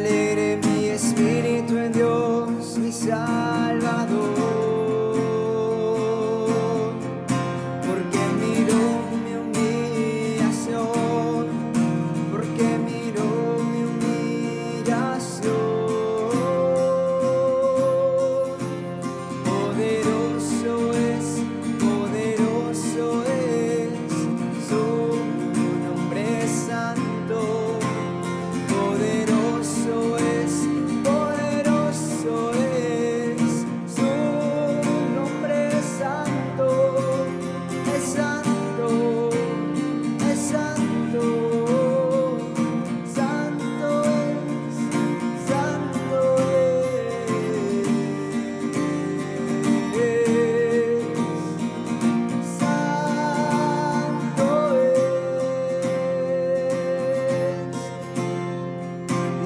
alegre mi espíritu en Dios, mi Salvador, porque miró mi humillación, porque miró mi humillación.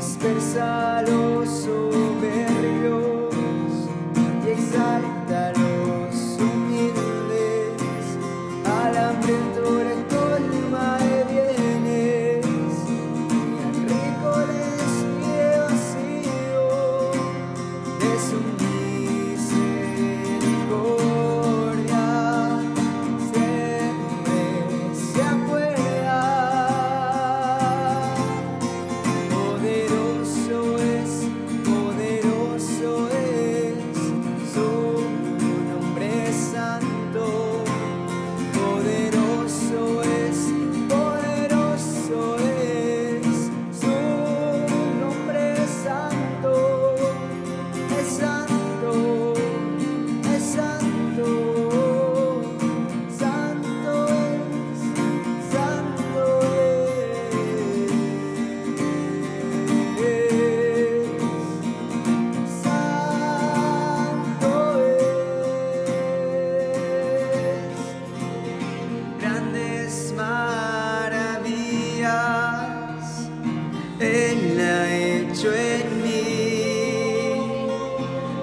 dispersa los ojos.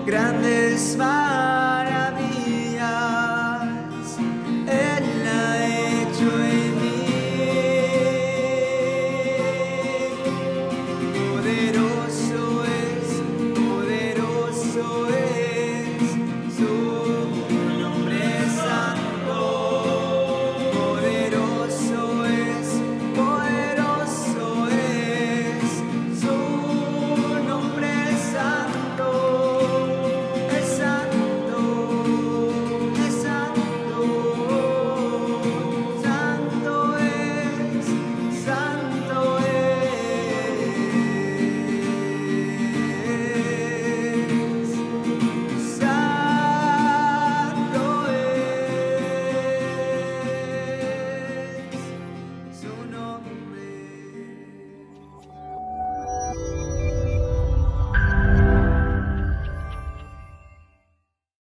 Grandes